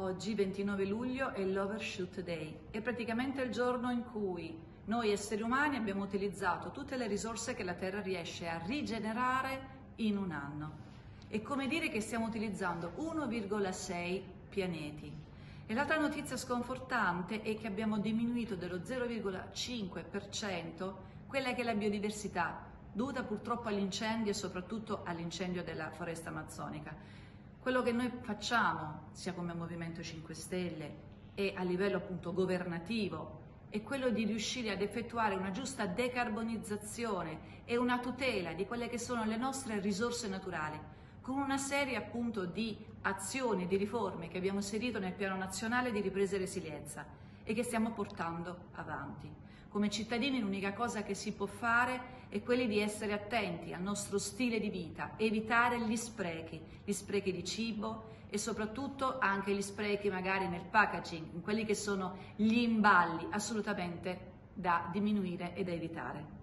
Oggi, 29 luglio, è l'Overshoot Day, è praticamente il giorno in cui noi esseri umani abbiamo utilizzato tutte le risorse che la Terra riesce a rigenerare in un anno. È come dire che stiamo utilizzando 1,6 pianeti. E l'altra notizia sconfortante è che abbiamo diminuito dello 0,5% quella che è la biodiversità, dovuta purtroppo all'incendio e soprattutto all'incendio della foresta amazzonica. Quello che noi facciamo, sia come Movimento 5 Stelle e a livello appunto governativo, è quello di riuscire ad effettuare una giusta decarbonizzazione e una tutela di quelle che sono le nostre risorse naturali, con una serie appunto di azioni, di riforme che abbiamo inserito nel Piano Nazionale di Ripresa e Resilienza e che stiamo portando avanti. Come cittadini l'unica cosa che si può fare è quella di essere attenti al nostro stile di vita, evitare gli sprechi, gli sprechi di cibo e soprattutto anche gli sprechi magari nel packaging, in quelli che sono gli imballi assolutamente da diminuire e da evitare.